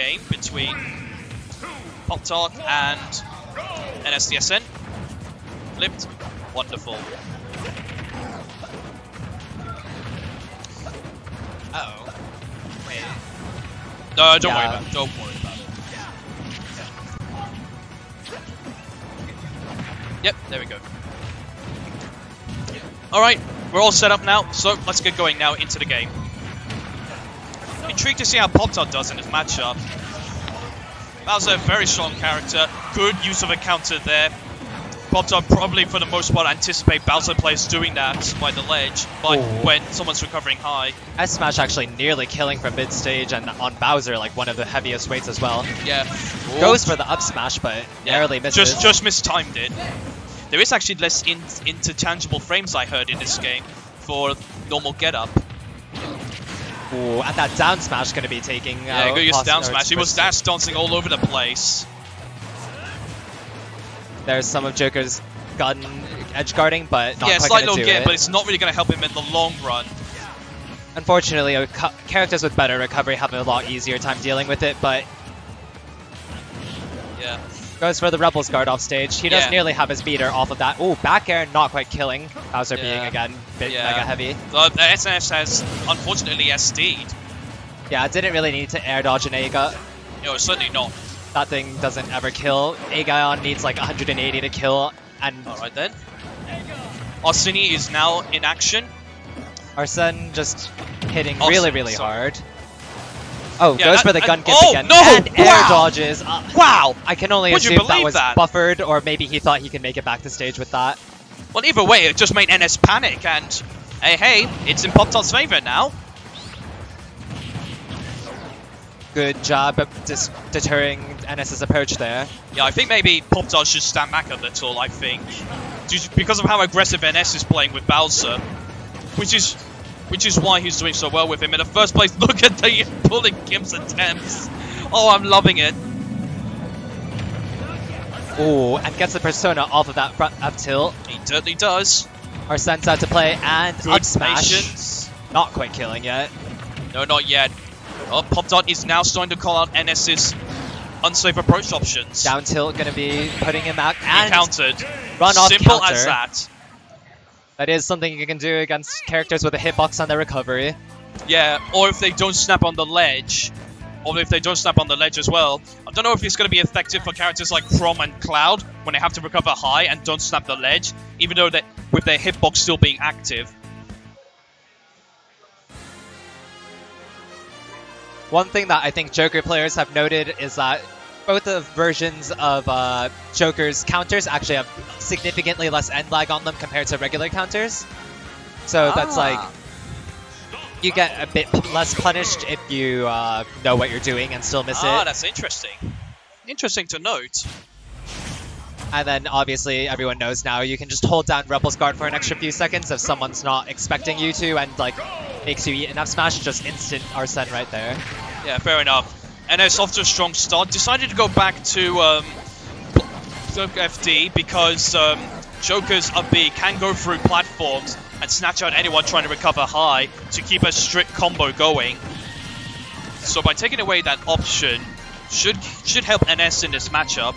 game between Pop Tart and NStheSN. Flipped. Wonderful. Uh oh. Wait. No, don't Yeah. worry about it. Don't worry about it. Yep, there we go. Alright, we're all set up now, so let's get going now into the game. Intrigued to see how Pop Tart does in this matchup. Bowser, very strong character, good use of a counter there. Pop Tart probably for the most part anticipate Bowser players doing that by the ledge, but Ooh. when someone's recovering high. S Smash actually nearly killing from mid stage and on Bowser, like one of the heaviest weights as well. Yeah. Goes for the up smash, but narrowly misses. Just just mistimed it. There is actually less in, interchangeable frames I heard in this game for normal get up. Ooh, and that down smash is going to be taking. Yeah, out go use down smash. He was dash dancing all over the place. There's some of Joker's gun edge guarding, but not yeah, quite slight get, it. but it's not really going to help him in the long run. Unfortunately, uh, characters with better recovery have a lot easier time dealing with it, but Yeah. Goes for the Rebel's Guard off stage. He does Yeah. nearly have his meter off of that. Ooh, back air not quite killing. Bowser being again bit Yeah. mega heavy. The, the SNS has unfortunately SD'd. Yeah, I didn't really need to air dodge an Aga. No, certainly not. That thing doesn't ever kill. Agaon needs like 180 to kill, and Alright then. Arsene is now in action. Arsene just hitting Oh, really, really sorry. hard. Oh, Yeah, goes that- for the gun gift oh, again. no! And air Wow! dodges. Uh, Wow! I can only Would assume that was that? buffered, or maybe he thought he could make it back to stage with that. Well, either way, it just made NS panic, and hey, hey, it's in Pop Tart's favor now. Good job of dis- deterring NS's approach there. Yeah, I think maybe Pop Tart should stand back a little, I think. Because of how aggressive NS is playing with Bowser. Which is which is why he's doing so well with him in the first place. Look at the pulling Kim's attempts. Oh, I'm loving it. Oh, and gets the persona off of that front up tilt. He certainly does. Arsene out to play, and Good up smash. patience. Not quite killing yet. No, not yet. Oh, Pop Tart is now starting to call out NS's unsafe approach options. Down tilt gonna be putting him out, He and countered. run off Simple counter. as that. That is something you can do against characters with a hitbox on their recovery. Yeah, or if they don't snap on the ledge, or if they don't snap on the ledge as well. I don't know if it's going to be effective for characters like Chrom and Cloud when they have to recover high and don't snap the ledge, even though they with their hitbox still being active. One thing that I think Joker players have noted is that both the versions of uh, Joker's counters actually have significantly less end lag on them compared to regular counters. So that's like Ah. you get a bit less punished if you uh, know what you're doing and still miss Ah, it. that's interesting. Interesting to note. And then obviously everyone knows now you can just hold down Rebel's Guard for an extra few seconds if someone's not expecting you to and like makes you eat enough smash, just instant Arsene right there. Yeah, fair enough. NS off to a strong start. Decided to go back to um, FD because um, Joker's up B can go through platforms and snatch out anyone trying to recover high to keep a strict combo going. So by taking away that option, should should help NS in this matchup.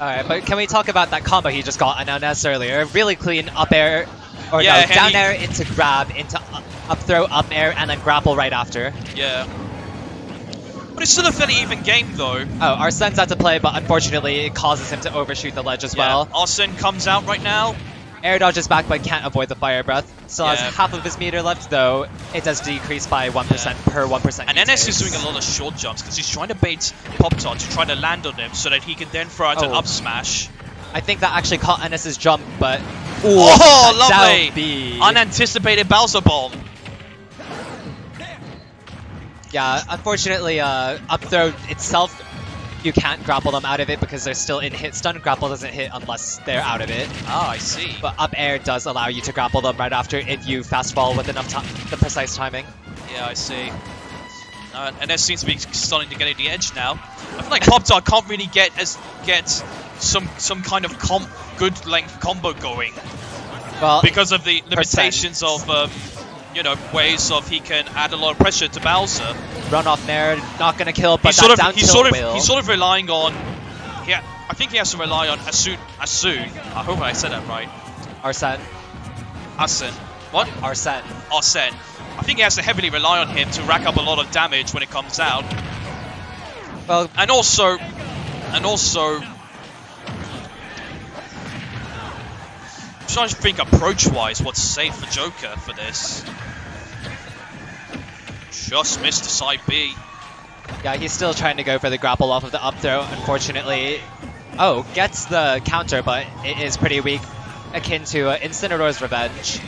Alright, but can we talk about that combo he just got on NS earlier? Really clean up air, or Yeah, no, down air into grab, into up, up throw, up air, and then grapple right after. Yeah. But it's still a fairly even game though. Oh, Arsene's out to play, but unfortunately it causes him to overshoot the ledge as Yeah. well. Arsene comes out right now. Air is back, but can't avoid the fire breath. Still Yeah. has half of his meter left, though it does decrease by 1% per 1%. And NS is doing a lot of short jumps because he's trying to bait Pop Tart to try to land on him so that he can then throw out an Oh. up smash. I think that actually caught NS's jump, but. Ooh, Oh, lovely! down B. Unanticipated Bowser Bomb. Yeah, unfortunately, uh, up throw itself, you can't grapple them out of it because they're still in hit stun. Grapple doesn't hit unless they're out of it. Oh, I see. But up air does allow you to grapple them right after if you fast fall with enough time, the precise timing. Yeah, I see. Uh, and NS seems to be starting to get at the edge now. I feel like Pop Tart can't really get as get some some kind of com good length combo going Well, because of the limitations of um, you know ways of he can add a lot of pressure to Bowser. run off Nair, not gonna kill, but he's sort down of he's sort of will. he's sort of relying on. Yeah, I think he has to rely on Asun. Asun. I hope I said that right. Arsene. Asun. What? Arsene. Arsene. I think he has to heavily rely on him to rack up a lot of damage when it comes out, Well, and also, and also. Trying to think approach-wise what's safe for Joker for this. Just missed the side B. yeah, he's still trying to go for the grapple off of the up throw. Unfortunately, oh, gets the counter, but it is pretty weak, akin to uh, Incineroar's Revenge.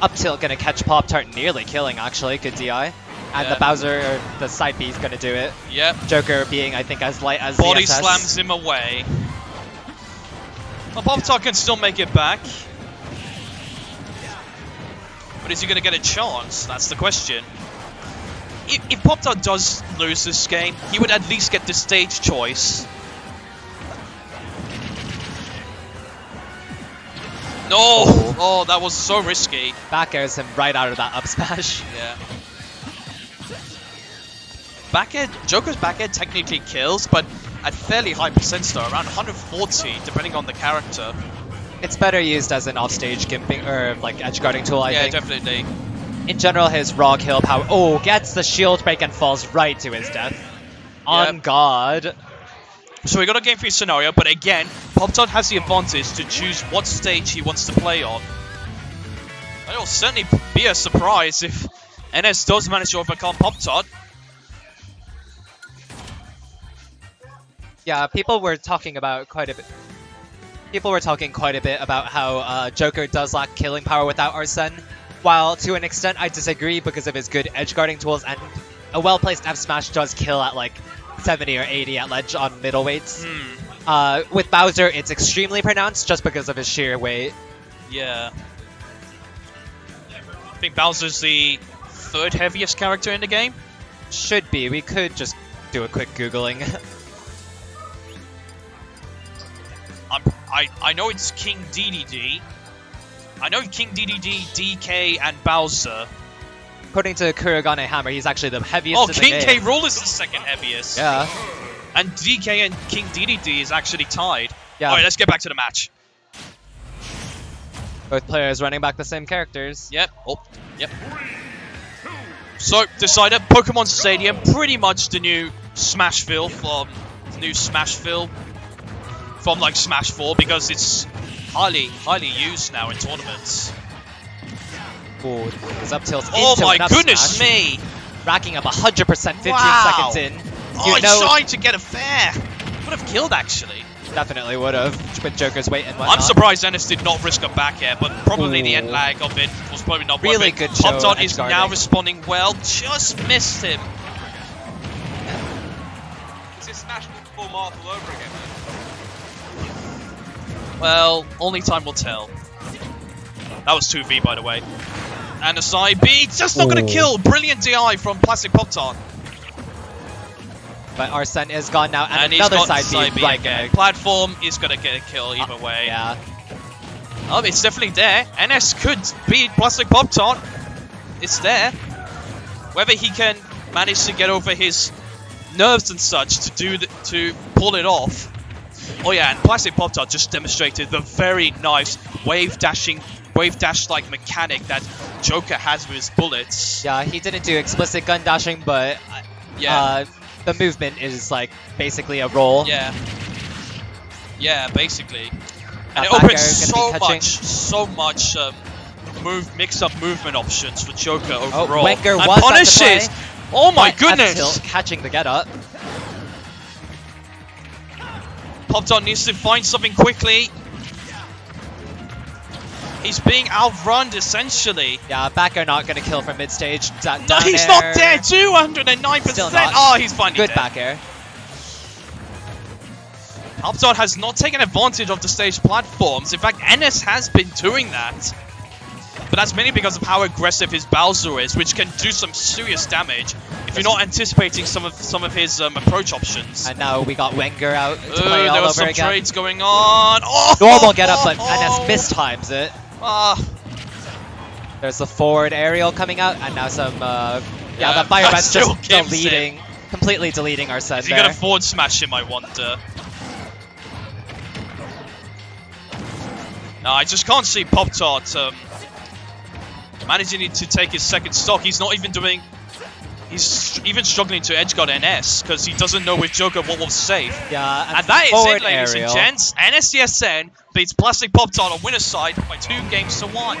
Up tilt gonna catch Pop Tart, nearly killing actually. Good DI. And Yeah. the Bowser, the side B is gonna do it. Yep. Joker being, I think, as light as Body slams him away. Well, Pop-Tart can still make it back. But is he going to get a chance? That's the question. If, if Pop-Tart does lose this game, he would at least get the stage choice. No! Oh, oh that was so risky. Back airs him right out of that up smash. Yeah. Back air, Joker's back air technically kills, but at fairly high percents though, around 140, depending on the character. It's better used as an offstage gimping or like edge guarding tool, I yeah, think. definitely. In general, his raw kill power. Oh, gets the shield break and falls right to his death. On Yep. God. So we got a game free scenario, but again, Pop Tart has the advantage to choose what stage he wants to play on. And It'll certainly be a surprise if NS does manage to overcome Pop Tart. Yeah, people were talking about quite a bit. People were talking quite a bit about how uh, Joker does lack killing power without Arsene. While to an extent I disagree because of his good edge guarding tools and a well placed F smash does kill at like 70 or 80 at ledge on middleweights. Hmm. Uh, with Bowser, it's extremely pronounced just because of his sheer weight. Yeah. I think Bowser's the third heaviest character in the game. Should be. We could just do a quick googling. I I know it's King DDD. I know King DDD, DK, and Bowser. According to Kurogane Hammer, he's actually the heaviest Oh, King K. Rool is the second heaviest. Yeah. And DK and King DDD is actually tied. Yeah. Alright, let's get back to the match. Both players running back the same characters. Yep. Oh, yep. So, decided Pokemon Stadium, pretty much the new Smashville from the new Smashville from like Smash 4 because it's highly, highly used now in tournaments. Ooh, his up tilts Oh into my goodness smash, me! Racking up 100% 15 Wow. seconds in. Oh, You I know, tried to get a fair. Would have killed actually. definitely would have with Joker's weight and whatnot. I'm surprised NS did not risk a back air, but probably the end lag of it was probably not Really worth it. good show, Pop Tart edge is now responding well, just missed him. Is Smash full mark all over again? Well, only time will tell. That was 2v, by the way. And a side B, just not going to kill. Brilliant DI from Plastic Pop Tart. But Arsene is gone now, and, And another side, side B B right again. Platform is going to get a kill either Uh, way. Yeah. Oh, it's definitely there. NS could beat Plastic Pop Tart. It's there. Whether he can manage to get over his nerves and such to do the, to pull it off. Oh yeah, and Plastic Pop Tart just demonstrated the very nice wave dashing, wave dash like mechanic that Joker has with his bullets. Yeah, he didn't do explicit gun dashing, but Yeah, uh, the movement is like basically a roll. yeah, yeah. Basically, and That it opens so much, so much um, move, mix-up movement options for Joker Oh, overall. Wenger and was at the punishes. Oh my But goodness! catching the get up. Pop Tart needs to find something quickly. He's being outrun essentially. Yeah, back air not gonna kill from mid stage. Da- No, he's air. not dead. 209%. Oh, he's finally Good dead. back air. Pop Tart has not taken advantage of the stage platforms. In fact, NS has been doing that. But that's mainly because of how aggressive his Bowser is, which can do some serious damage if you're not anticipating some of some of his um, approach options. And now we got Wenger out to Ooh, play there all was over some again. trades going on. Oh, Normal get up, but NS mistimes it. Ah, There's the forward aerial coming out, and now some uh, Yeah, Yeah, the Fire that Breath's just kills him. deleting, completely deleting our set Is he gonna forward smash him, I wonder? No, I just can't see Pop Tart um, managing to take his second stock. He's not even doing. He's even struggling to edge edgeguard NS because he doesn't know with Joker what was safe. yeah, And that is it, ladies aerial. and gents. NStheSN beats Plastic Pop Tart on winner's side by two games to one.